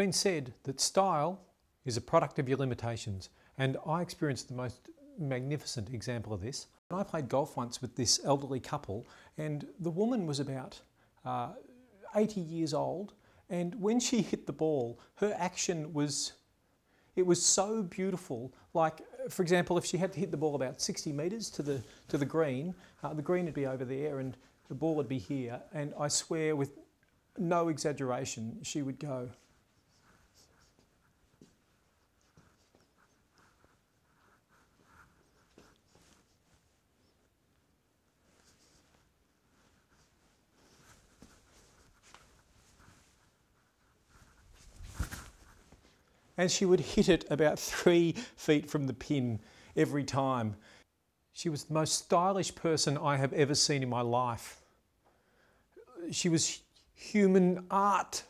been said that style is a product of your limitations, and I experienced the most magnificent example of this. I played golf once with this elderly couple, and the woman was about uh, 80 years old, and when she hit the ball, her action was it was so beautiful. Like, for example, if she had to hit the ball about 60 metres to the, to the green, uh, the green would be over there and the ball would be here. And I swear, with no exaggeration, she would go and she would hit it about three feet from the pin every time. She was the most stylish person I have ever seen in my life. She was human art.